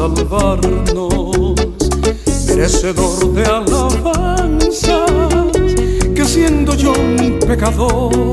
salvarnos, merecedor de alabanzas, que siendo yo un pecador,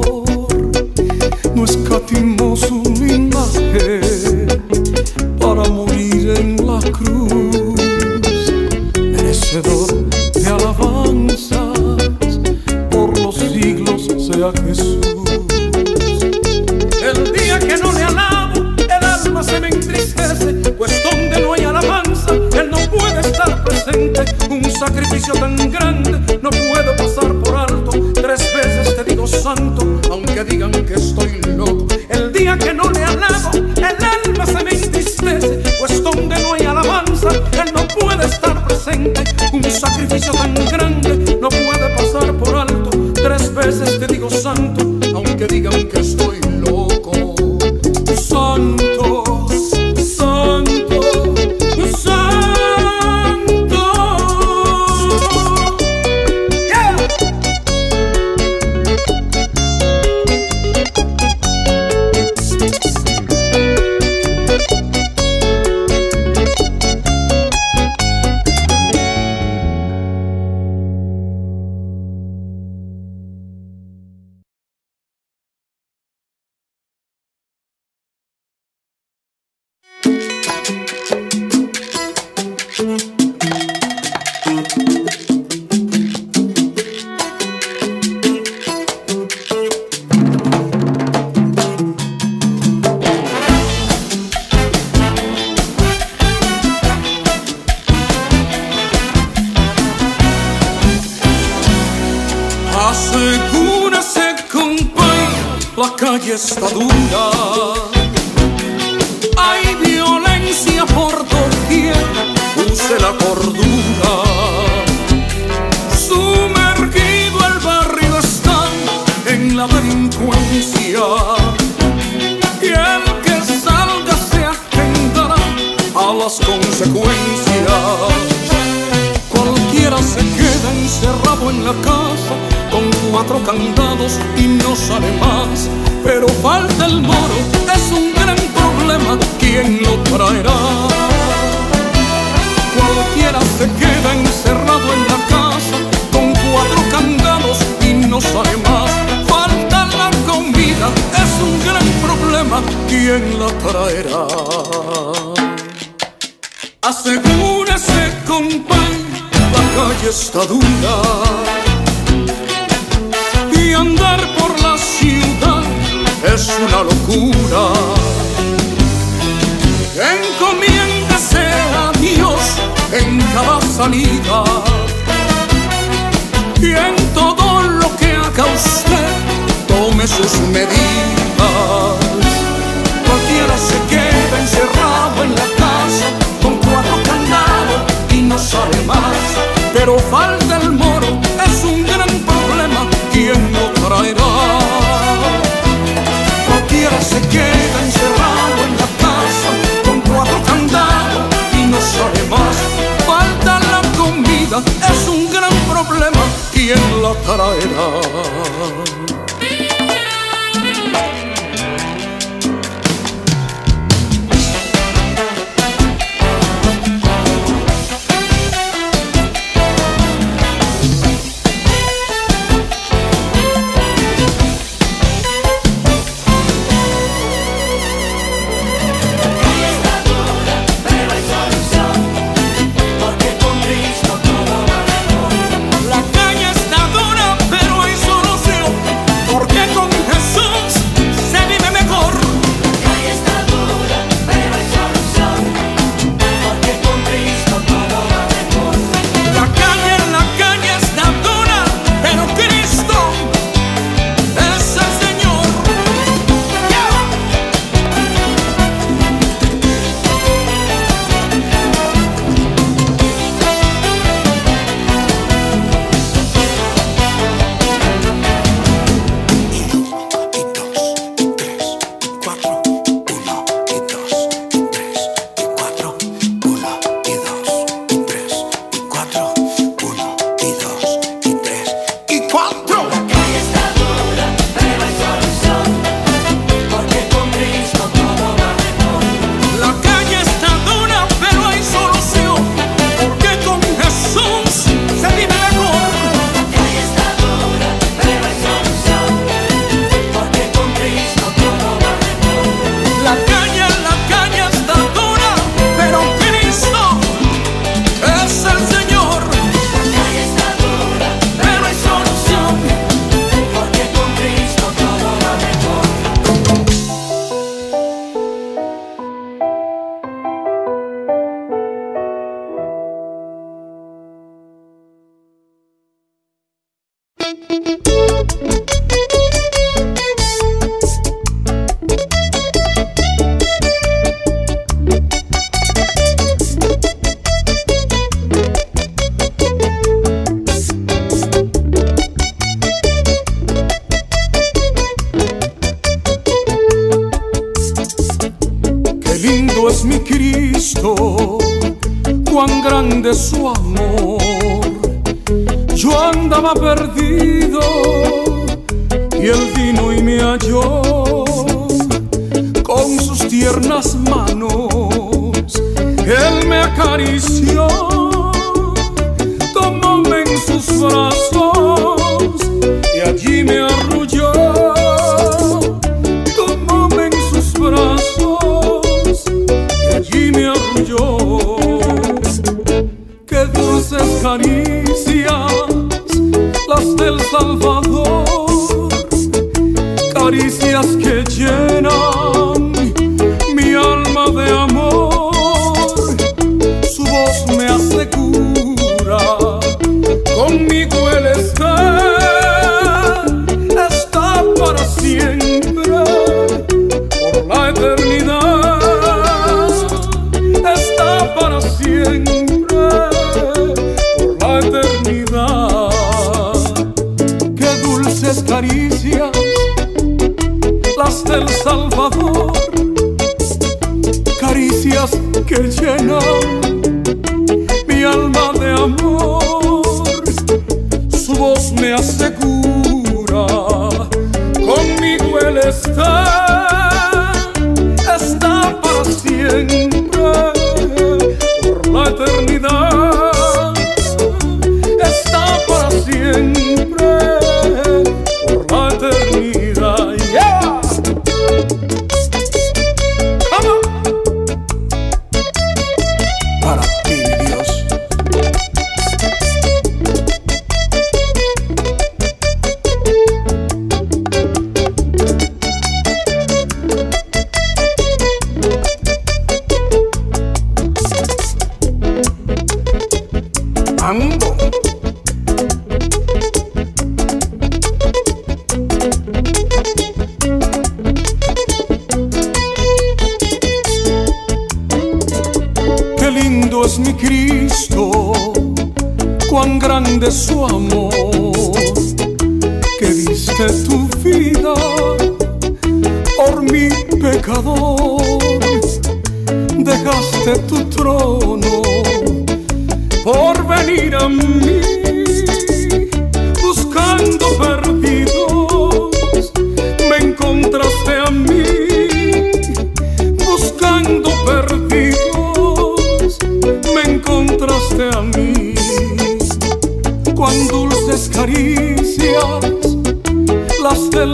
la calle está dura. Hay violencia por doquier, use la cordura. Sumergido el barrio está en la delincuencia. Y el que salga se atenderá a las consecuencias. Cualquiera se queda encerrado en la casa cuatro candados y no sale más. Pero falta el moro, es un gran problema, ¿quién lo traerá? Cualquiera se queda encerrado en la casa con cuatro candados y no sale más. Falta la comida, es un gran problema, ¿quién la traerá? Asegúrese, compañero, la calle está dura. Andar por la ciudad es una locura. Encomiéndese a Dios en cada salida. Y en todo lo que haga usted, tome sus medidas. Cualquiera se queda encerrado en la casa con cuatro candados y no sale pero falta el moro, es un se queda encerrado en la casa con cuatro candados y no sale más. Falta la comida, es un gran problema, ¿quién la traerá? tan grande su amor. Yo andaba perdido y él vino y me halló con sus tiernas manos. Él me acarició, tomóme en sus brazos. carinho grande su amor, que diste tu vida por mi pecador, dejaste tu trono por venir a mí, caricias, las del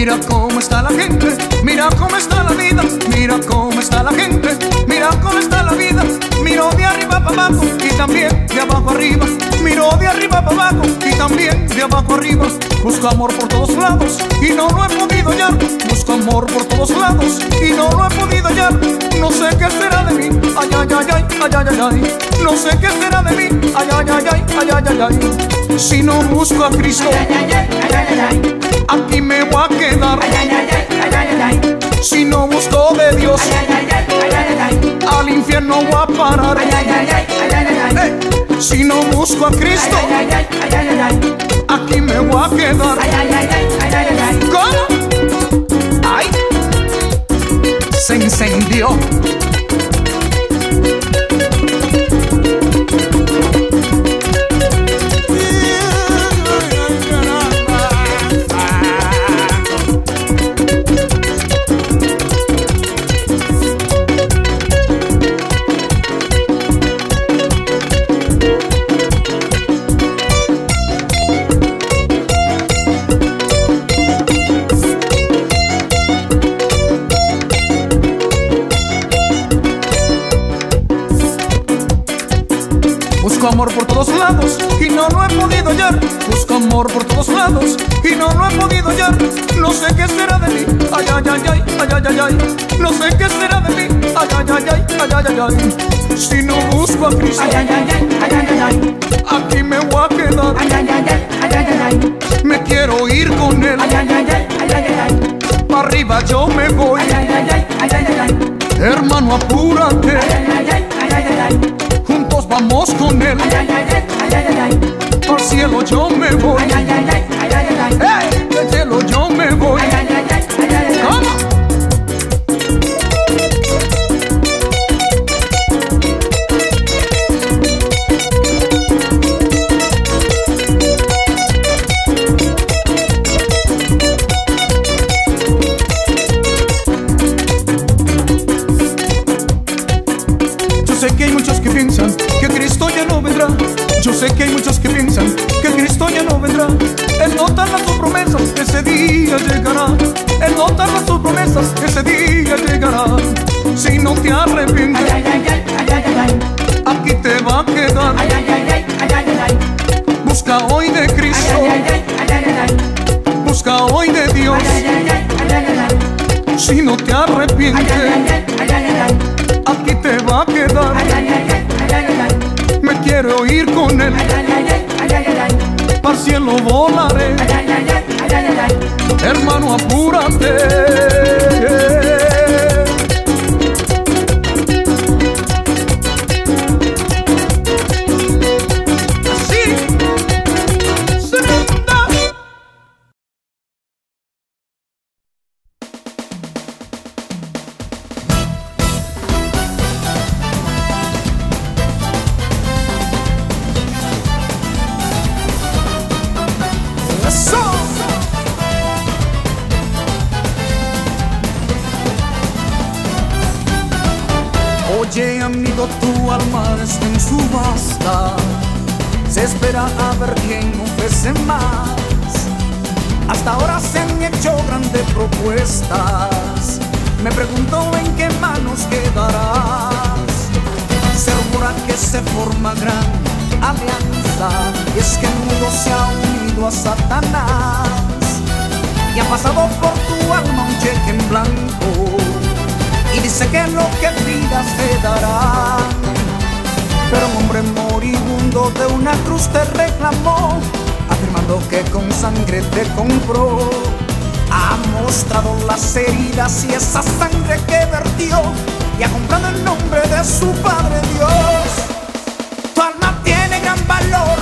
Mira cómo está la gente, mira cómo está la vida, mira cómo está la gente, para abajo y también de abajo arriba. Miro de arriba para abajo y también de abajo arriba. Busco amor por todos lados y no lo he podido hallar. Busco amor por todos lados y no lo he podido hallar. No sé qué será de mí, ay ay ay ay ay ay ay. ay. No sé qué será de mí, ay ay ay ay ay ay ay. ay. Si no busco a Cristo, aquí me voy a quedar. Si no busco de Dios, al infierno voy a parar. Si no busco a Cristo, aquí me voy a quedar. ¿Cómo? ¡Ay! Se incendió. Lados y no lo he podido hallar. Busco amor por todos lados y no lo he podido hallar. No sé qué será de mí. Ay, ay, ay, ay, ay, ay, ay, ay. No sé qué será de mí. Ay, ay, ay, ay, ay, ay, ay, ay. Si no busco a Cristo, aquí me voy a quedar. Me quiero ir con Él. Para arriba yo me voy. Hermano, apúrate. Juntos vamos con Él. Por cielo yo me voy. ¡Ey! Del cielo de una cruz te reclamó, afirmando que con sangre te compró. Ha mostrado las heridas y esa sangre que vertió y ha comprado el nombre de su Padre Dios. Tu alma tiene gran valor,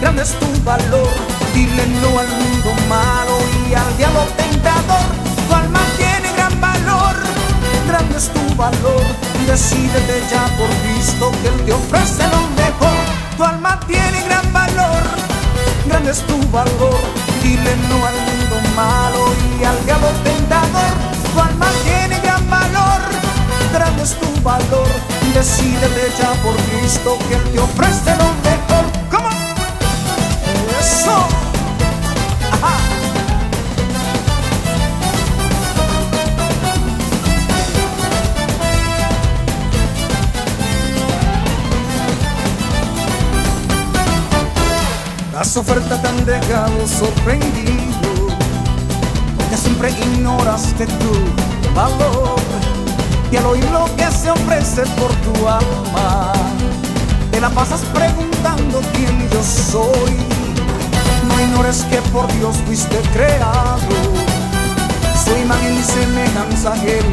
grande es tu valor. Dile al mundo malo y al diablo tentador. Tu alma tiene gran valor grande es tu valor. Decídete ya por Cristo que Él te ofrece lo mejor. Tu alma tiene gran valor, grande es tu valor. Dile no al mundo malo y al diablo tentador. Tu alma tiene gran valor, grande es tu valor. Decídete ya por Cristo que Él te ofrece lo mejor. ¿Cómo? Eso. Las ofertas te han dejado sorprendido, porque siempre ignoraste tu valor. Y al oír lo que se ofrece por tu alma, te la pasas preguntando quién yo soy. No ignores que por Dios fuiste creado, su imagen y semejanza Él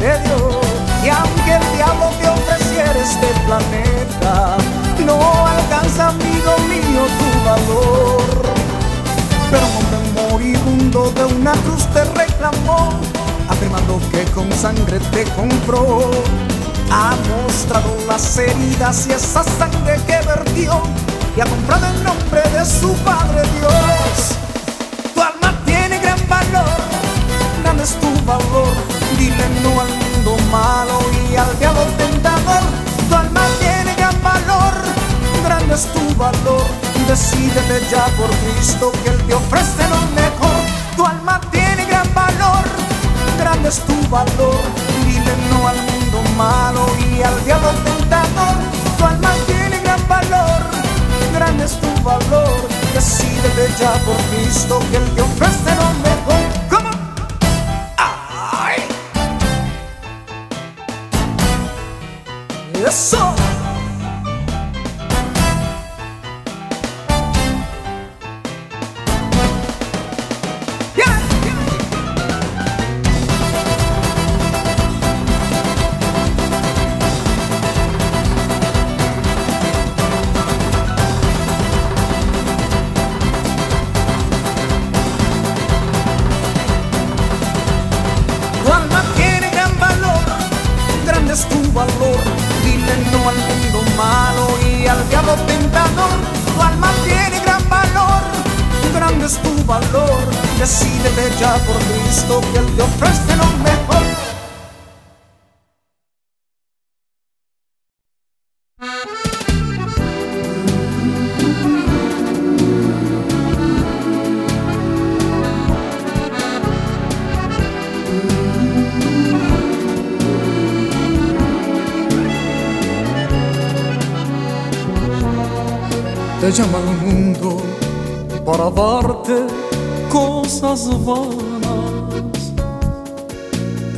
te dio. Y aunque el diablo te ofreciera este planeta, no alcanza, amigo mío, tu valor. Pero un hombre moribundo de una cruz te reclamó, afirmando que con sangre te compró. Ha mostrado las heridas y esa sangre que vertió, y ha comprado el nombre de su Padre Dios. Tu alma tiene gran valor, grande es tu valor. Dile no al mundo malo y al diablo tentador. Tu alma grande es tu valor. Decídete ya por Cristo que Él te ofrece lo mejor. Tu alma tiene gran valor, grande es tu valor. Dile no al mundo malo y al diablo tentador. Tu alma tiene gran valor, grande es tu valor. Decídete ya por Cristo que Él te ofrece lo mejor. ¡Ay! Eso.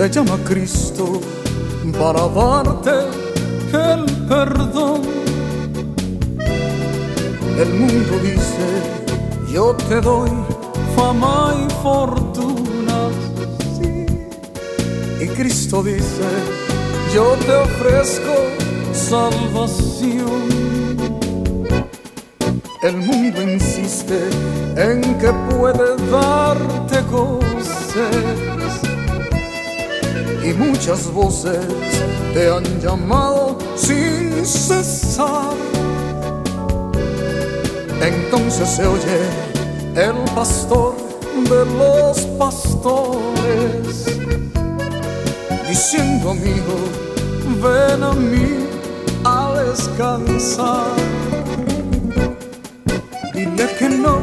Te llama Cristo para darte el perdón. El mundo dice, yo te doy fama y fortuna. Y Cristo dice, yo te ofrezco salvación. El mundo insiste en que puede darte goces y muchas voces te han llamado sin cesar. Entonces se oye el pastor de los pastores diciendo amigo, ven a mí a descansar. Dile que no,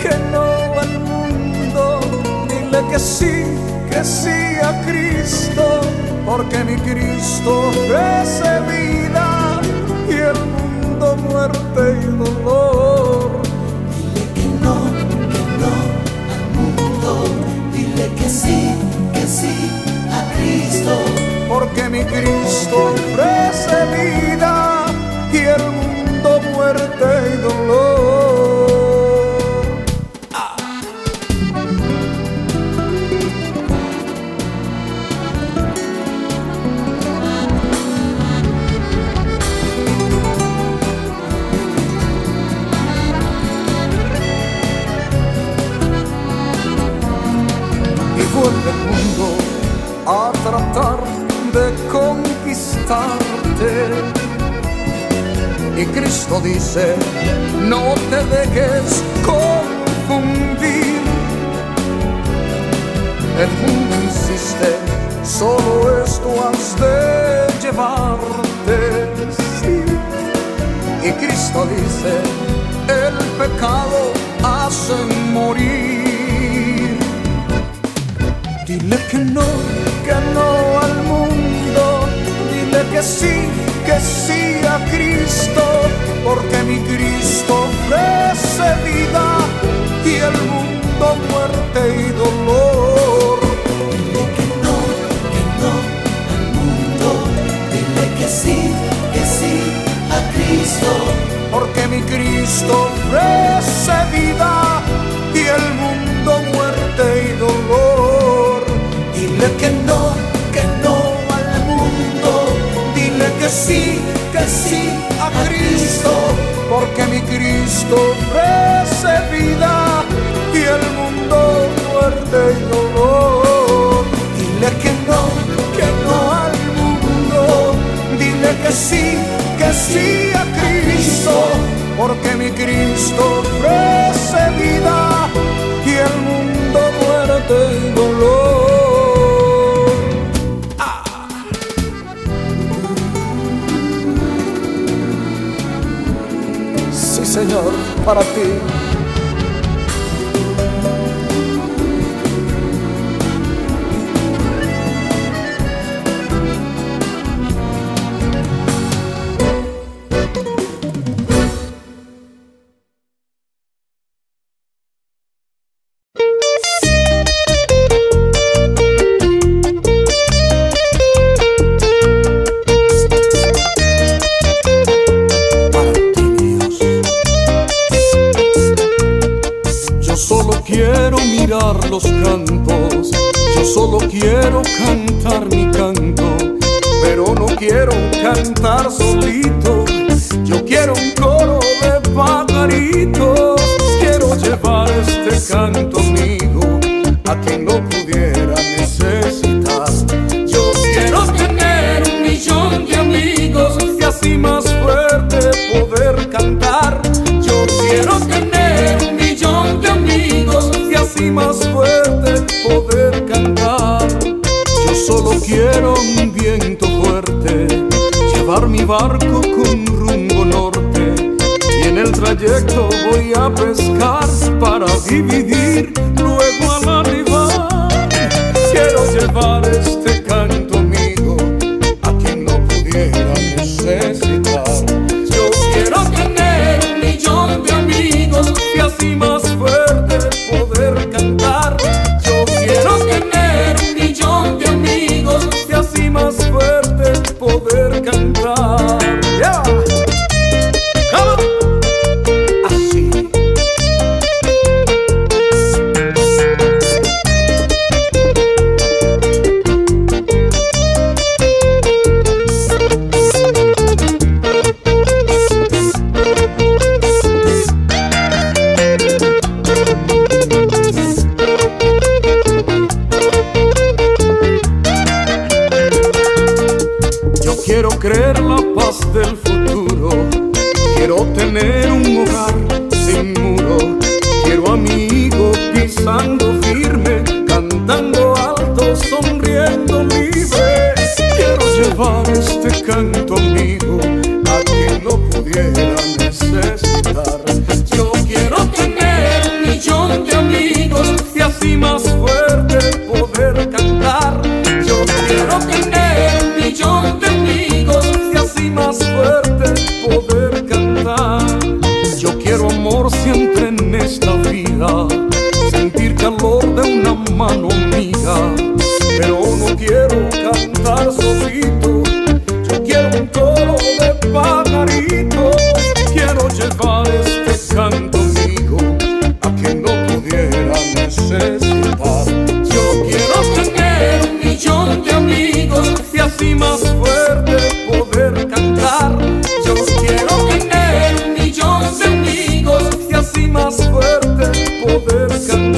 que no al mundo, dile que sí, que sí a Cristo, porque mi Cristo ofrece vida y el mundo muerte y dolor. Dile que no, que no al mundo, dile que sí, que sí a Cristo. porque mi Cristo ofrece vida y el mundo muerte y dolor. Y Cristo dice, no te dejes confundir. El mundo insiste, solo esto has de llevarte. Sí. Y Cristo dice, el pecado hace morir. Dile que no, que no al mundo. Dile que sí, que sí a Cristo. Porque mi Cristo ofrece vida y el mundo muerte y dolor. Dile que no, que no al mundo, dile que sí, que sí a Cristo. Porque mi Cristo ofrece vida sí, que sí a Cristo. Porque mi Cristo ofrece vida y el mundo muerte y dolor. Dile que no, que no al mundo. Dile que sí, que sí a Cristo. Porque mi Cristo ofrece vida y el mundo muerte Señor, para ti. El trayecto voy a pescar para dividir luego al arribar. Quiero llevar este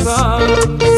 cantar.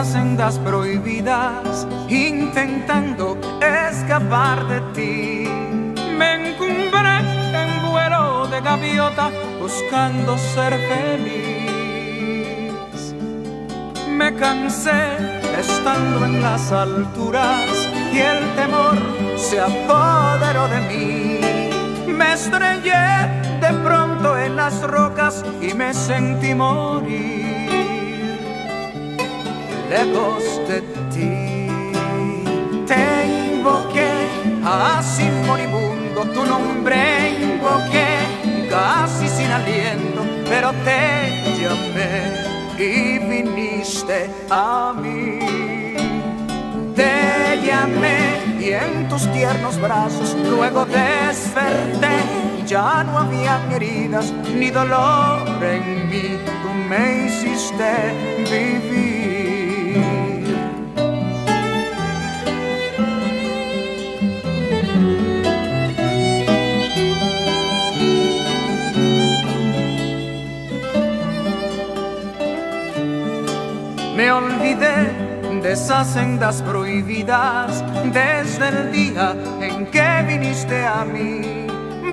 Esas sendas prohibidas, intentando escapar de ti. Me encumbré en vuelo de gaviota, buscando ser feliz. Me cansé estando en las alturas y el temor se apoderó de mí. Me estrellé de pronto en las rocas y me sentí morir lejos de ti. Te invoqué así moribundo, tu nombre invoqué casi sin aliento, pero te llamé y viniste a mí. Te llamé y en tus tiernos brazos luego desperté. Ya no había heridas ni dolor en mí, tú me hiciste vivir. Me olvidé de esas sendas prohibidas desde el día en que viniste a mí.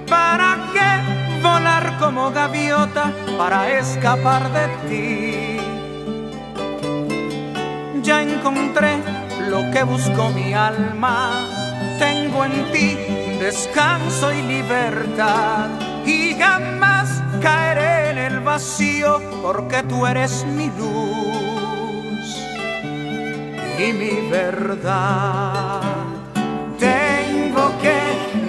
¿Para qué volar como gaviota para escapar de ti? Lo que buscó mi alma. Tengo en ti descanso y libertad. Y jamás caeré en el vacío porque tú eres mi luz y mi verdad. Te invoqué,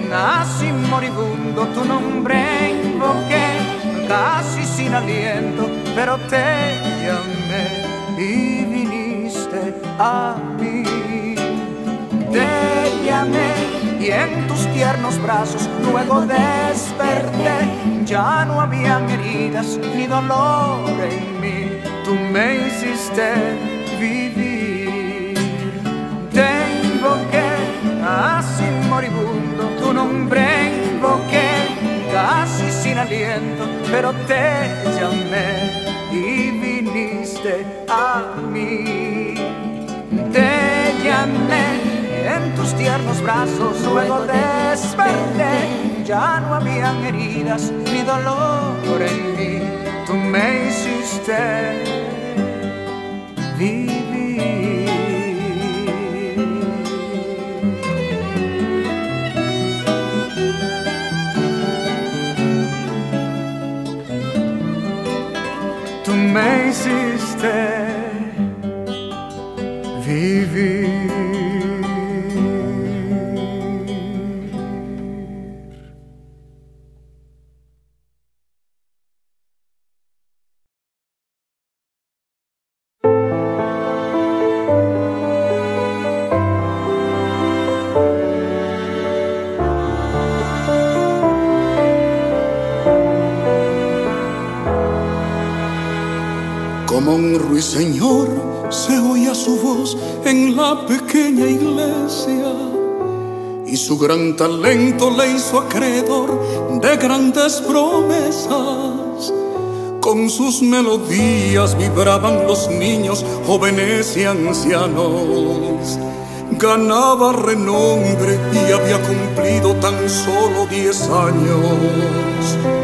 nací moribundo, tu nombre invoqué, casi sin aliento, pero te llamé y a mí. Te llamé y en tus tiernos brazos luego desperté. Ya no había heridas ni dolor en mí, tú me hiciste vivir. Te invoqué así moribundo, tu nombre invoqué casi sin aliento, pero te llamé y viniste a mí. Te llamé en tus tiernos brazos, luego desperté. Ya no habían heridas ni dolor en mí, tú me hiciste vivir. Me hiciste su gran talento le hizo acreedor de grandes promesas. Con sus melodías vibraban los niños, jóvenes y ancianos. Ganaba renombre y había cumplido tan solo diez años.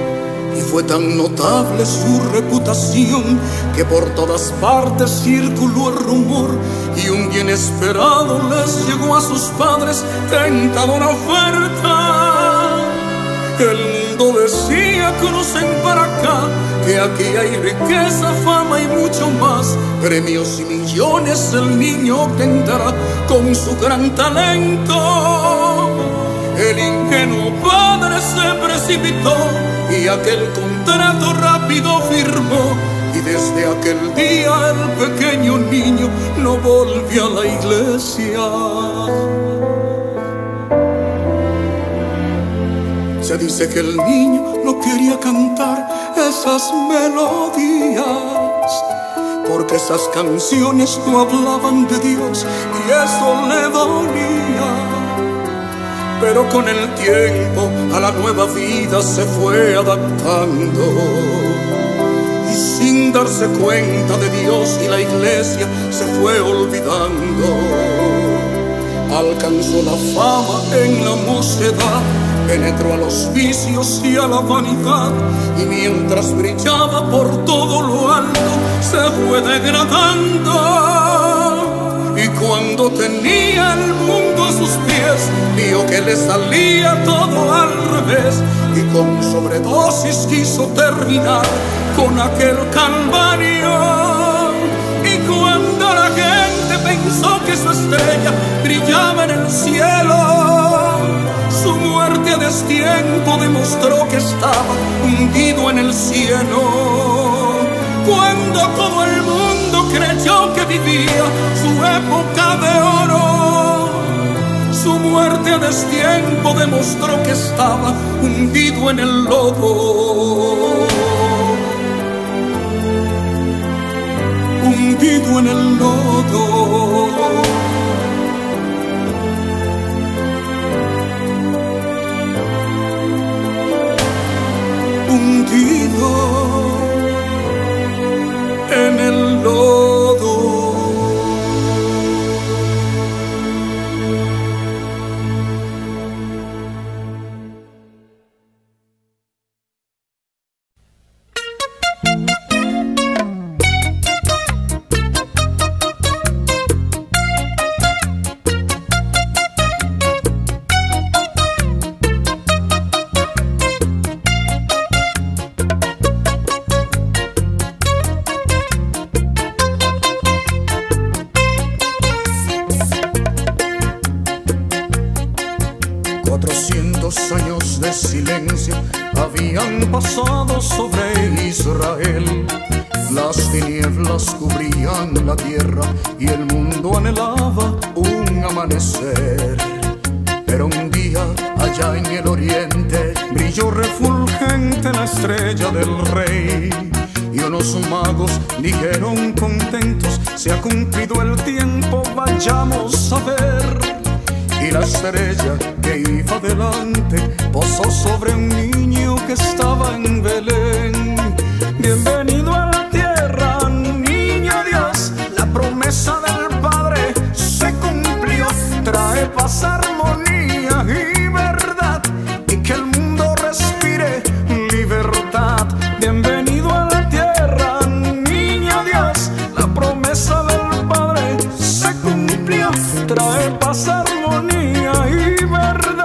Fue tan notable su reputación que por todas partes circuló el rumor y un día inesperado les llegó a sus padres tentadora oferta. El mundo decía crucen para acá, que aquí hay riqueza, fama y mucho más. Premios y millones el niño obtendrá con su gran talento. El ingenuo padre se precipitó y aquel contrato rápido firmó. Y desde aquel día el pequeño niño no volvió a la iglesia. Se dice que el niño no quería cantar esas melodías, porque esas canciones no hablaban de Dios y eso le dolía. Pero con el tiempo a la nueva vida se fue adaptando. Y sin darse cuenta de Dios y la iglesia se fue olvidando. Alcanzó la fama en la mocedad penetró a los vicios y a la vanidad. Y mientras brillaba por todo lo alto se fue degradando. Y cuando tenía el mundo sus pies vio que le salía todo al revés y con sobredosis quiso terminar con aquel calvario y cuando la gente pensó que su estrella brillaba en el cielo su muerte a destiempo demostró que estaba hundido en el cielo. Cuando todo el mundo creyó que vivía su época de oro, su muerte a destiempo demostró que estaba hundido en el lodo. Hundido en el lodo. hundido en el armonía y verdad.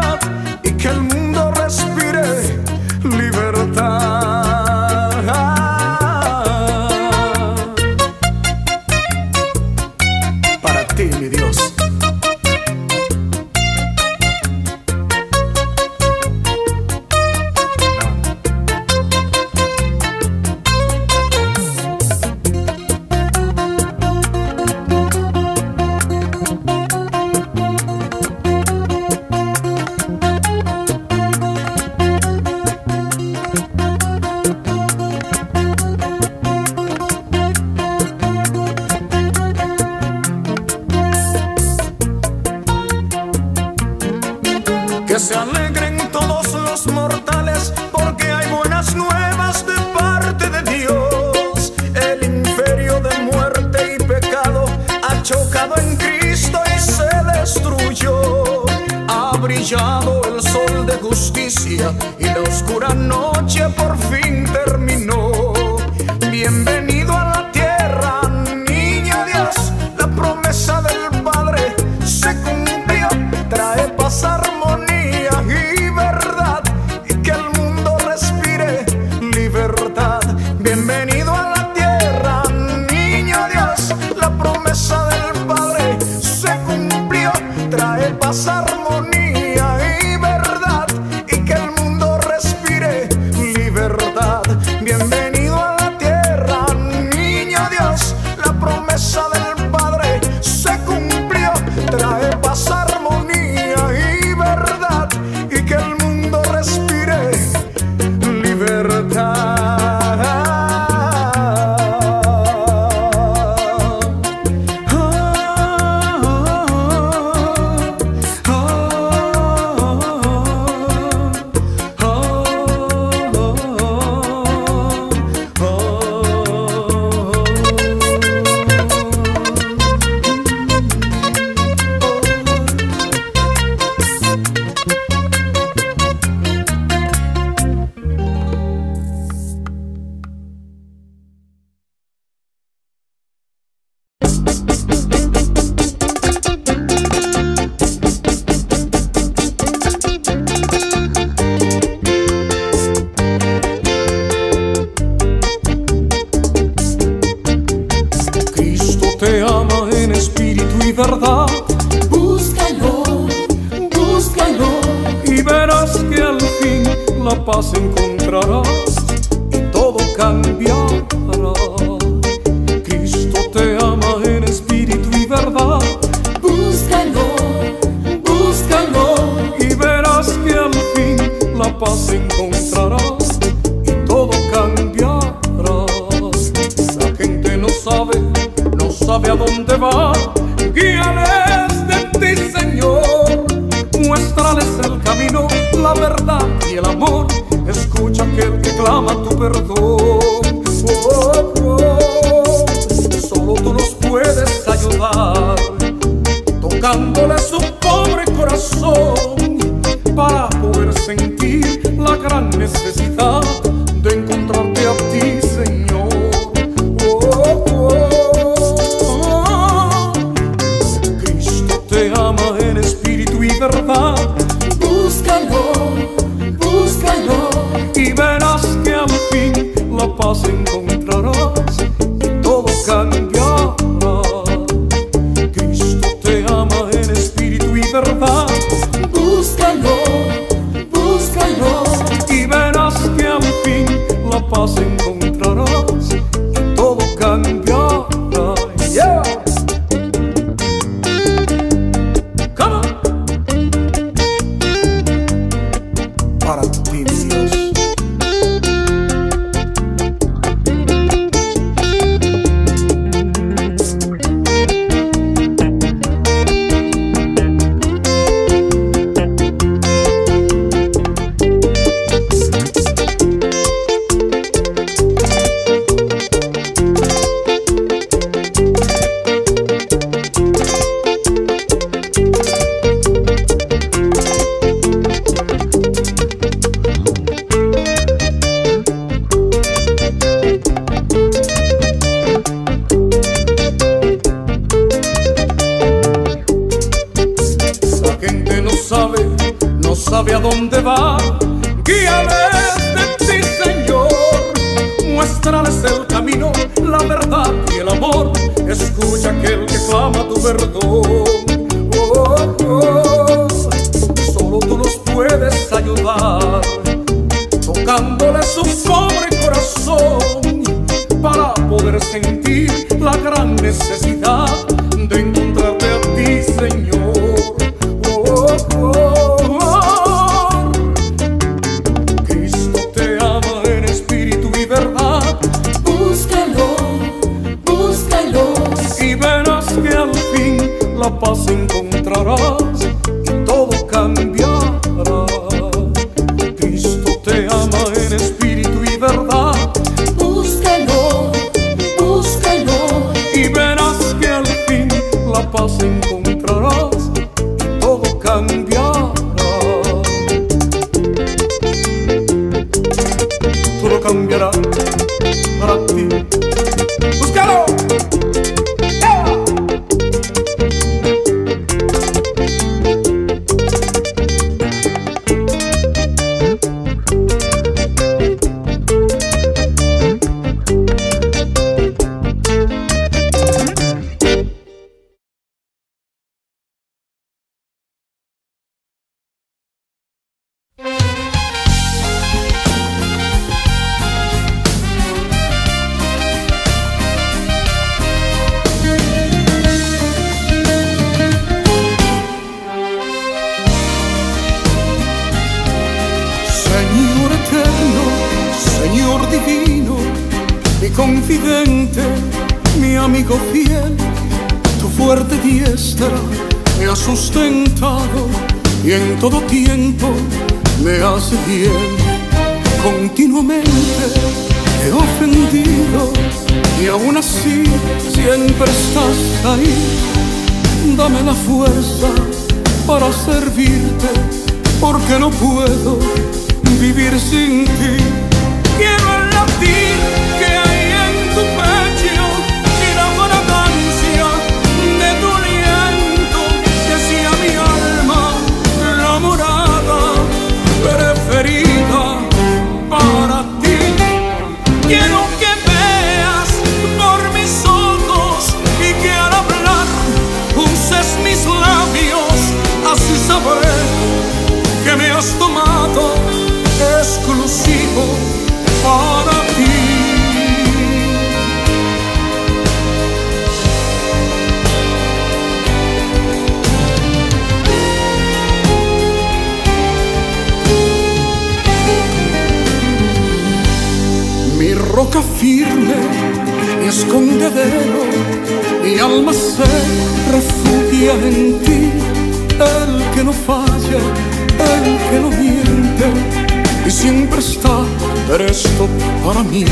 Y siempre está presto para mí.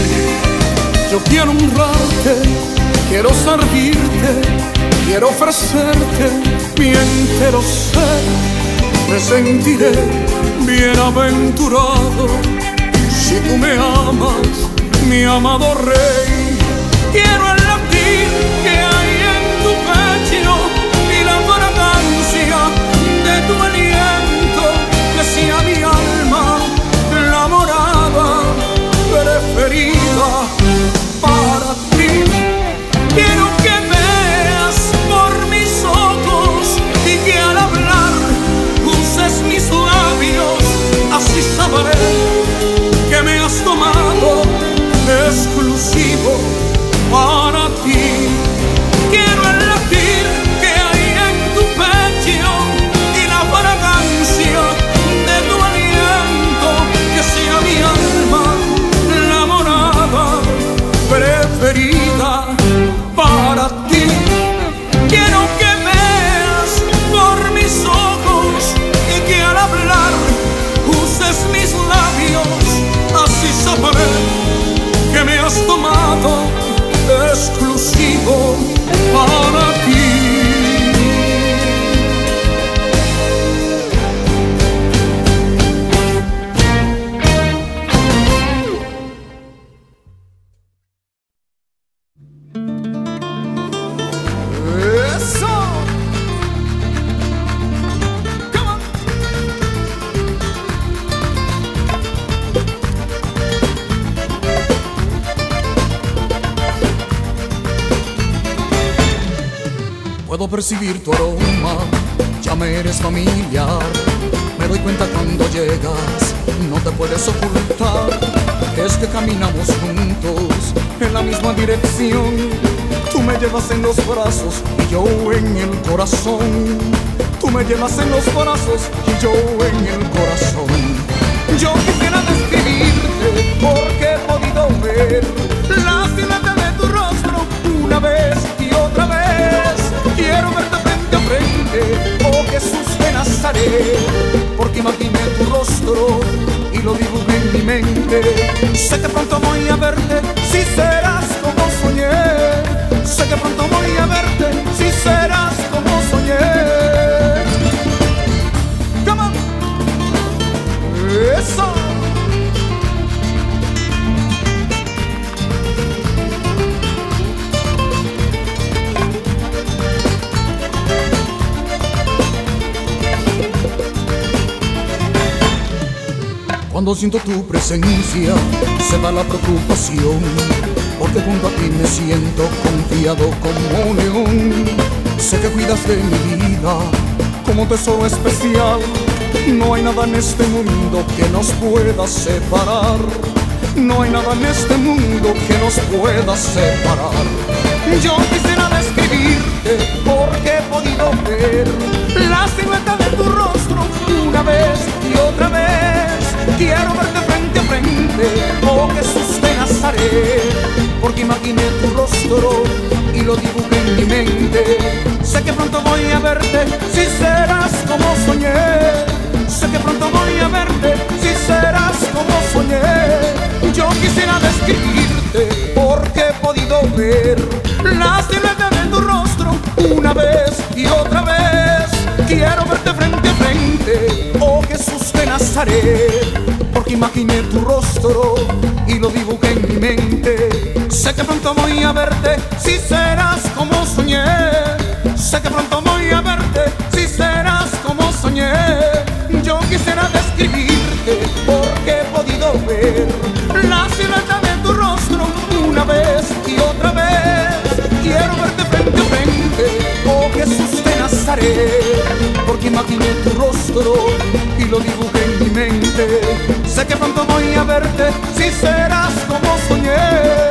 Yo quiero honrarte, quiero servirte, quiero ofrecerte mi entero ser. Me sentiré bienaventurado si tú me amas, mi amado rey. Quiero Tu aroma, ya me eres familiar. Me doy cuenta cuando llegas, no te puedes ocultar. Es que caminamos juntos en la misma dirección. Tú me llevas en los brazos y yo en el corazón. Tú me llevas en los brazos y yo en el corazón. Yo quisiera describirte porque he podido ver la silueta de tu rostro una vez y otra vez. Quiero verte frente a frente, oh Jesús de Nazaret, porque imaginé tu rostro y lo dibujé en mi mente. Sé que pronto voy a verte si serás como soñé. Sé que pronto voy a verte si serás como soñé. Come. Eso. Cuando siento tu presencia, se va la preocupación, porque junto a ti me siento confiado como un león. Sé que cuidas de mi vida como tesoro especial. No hay nada en este mundo que nos pueda separar. No hay nada en este mundo que nos pueda separar. Yo quisiera describirte porque he podido ver la silueta de tu rostro una vez y otra vez. Quiero verte frente a frente, oh Jesús de Nazaret, porque imaginé tu rostro y lo dibujé en mi mente. Sé que pronto voy a verte si serás como soñé. Sé que pronto voy a verte si serás como soñé. Yo quisiera describirte porque he podido ver la silueta de tu rostro una vez y otra vez. Quiero verte frente a frente, oh Jesús de Nazaret, imaginé tu rostro y lo dibujé en mi mente. Sé que pronto voy a verte si serás como soñé. Sé que pronto Sé que pronto voy a verte si serás como soñé.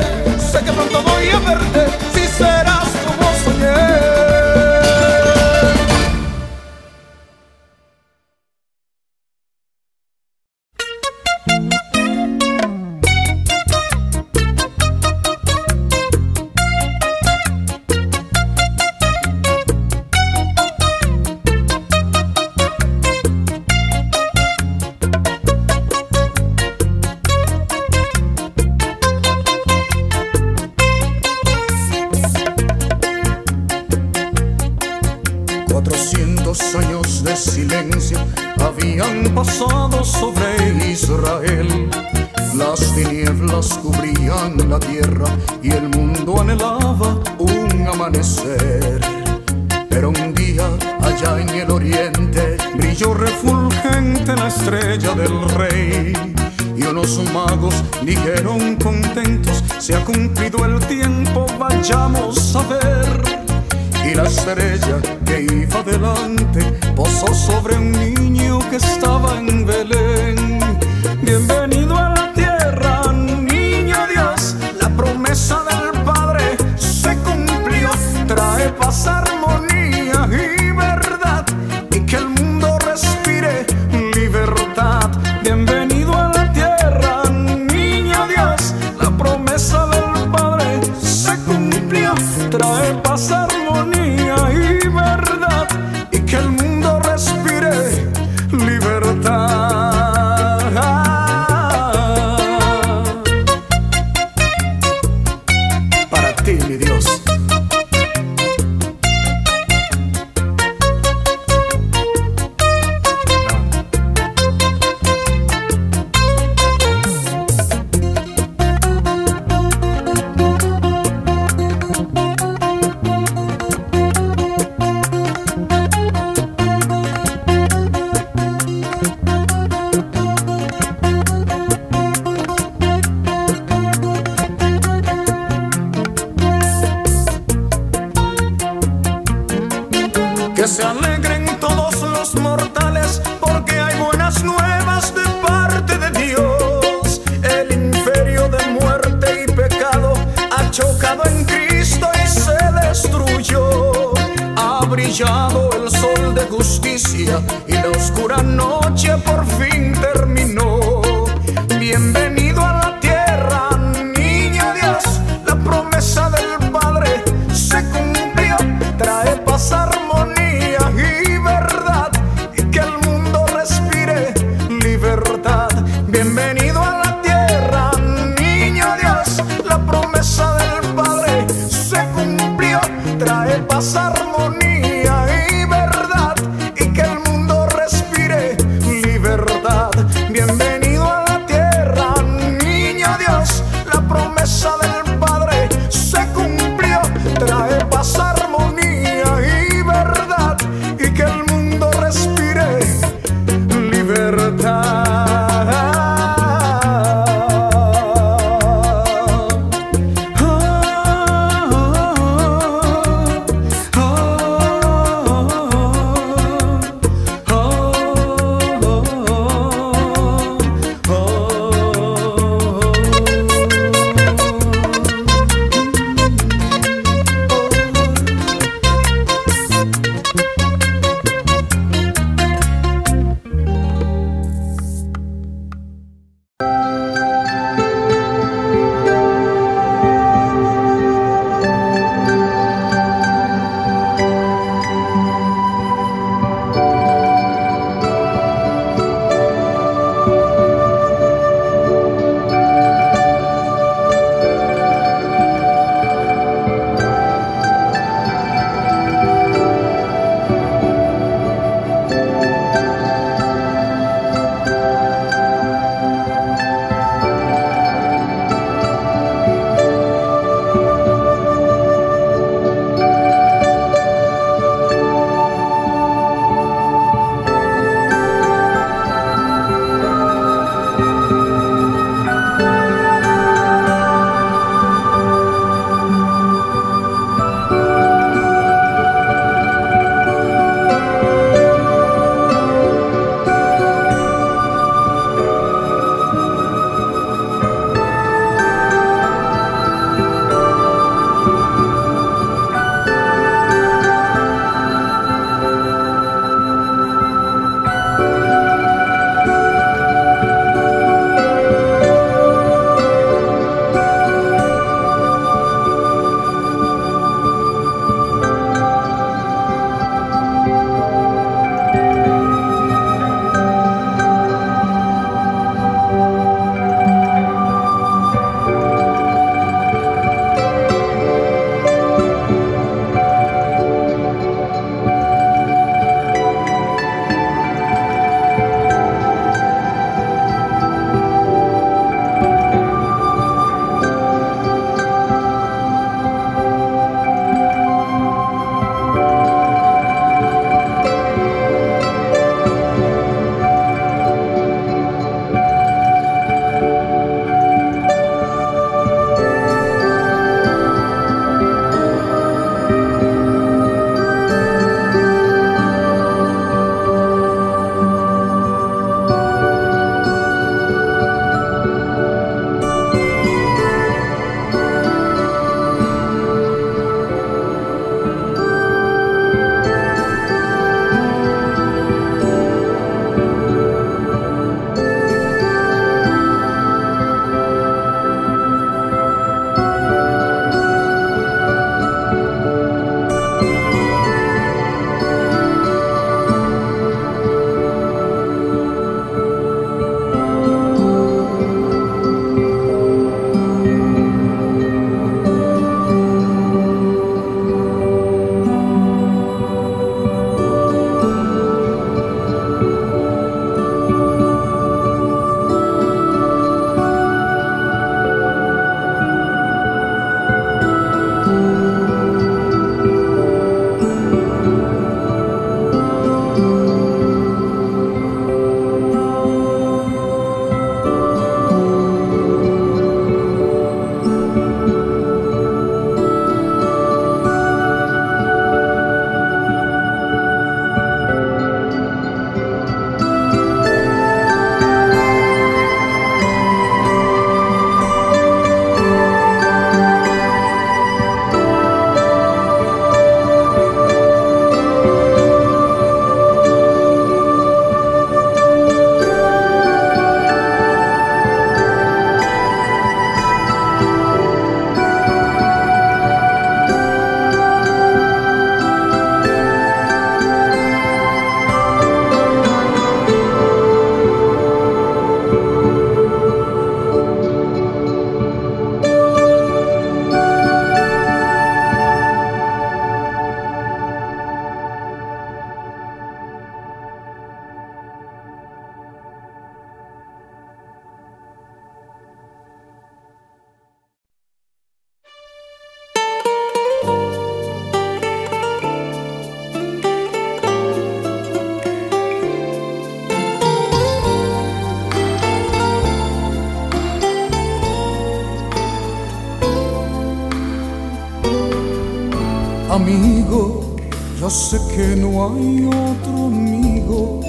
Hay otro amigo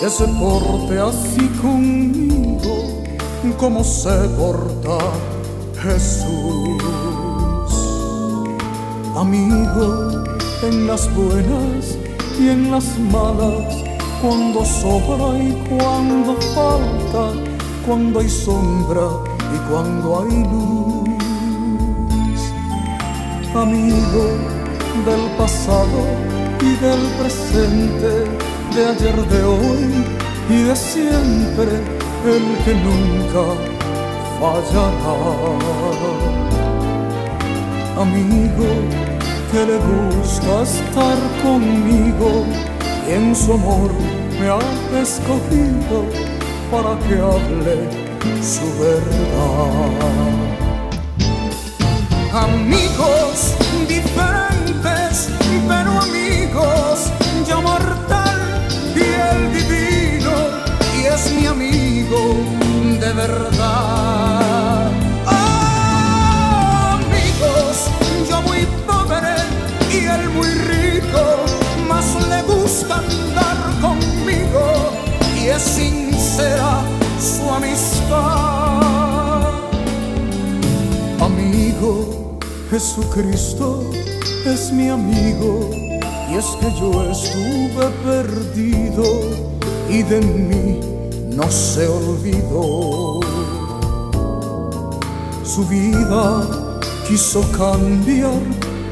que se porte así conmigo como se porta Jesús. Amigo, en las buenas y en las malas, cuando sobra y cuando falta, cuando hay sombra y cuando hay luz. Amigo, del pasado y del presente, de ayer, de hoy y de siempre, el que nunca fallará. Amigo que le gusta estar conmigo y en su amor me ha escogido para que hable su verdad. Amigos diferentes amigos, yo mortal y el divino, y es mi amigo de verdad. amigos, yo muy pobre y él muy rico, más le gusta andar conmigo y es sincera su amistad. Amigo Jesucristo es mi amigo y es que yo estuve perdido y de mí no se olvidó. Su vida quiso cambiar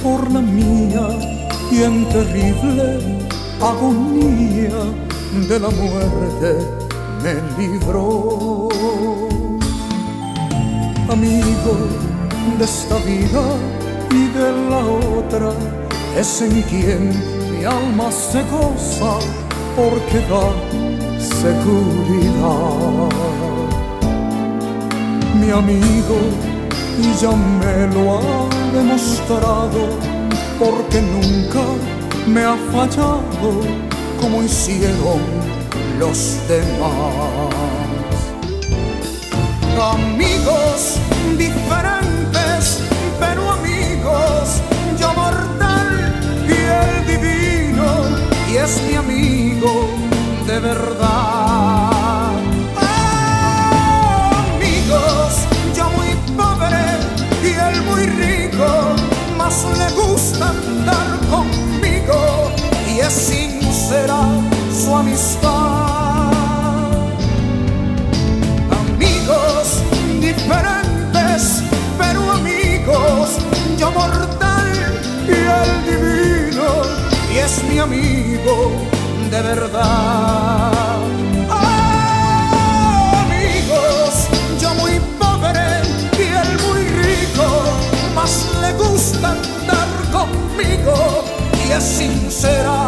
por la mía y en terrible agonía de la muerte me libró. Amigo de esta vida y de la otra es en quien mi alma se goza porque da seguridad. Mi amigo ya me lo ha demostrado porque nunca me ha fallado como hicieron los demás. Amigos diferentes, es mi amigo de verdad. amigos, yo muy pobre y él muy rico, más le gusta andar conmigo y es sincera su amistad. Amigos diferentes, pero amigos yo mortal y el divino, y es mi amigo de verdad. amigos, yo muy pobre y él muy rico, más le gusta andar conmigo y es sincera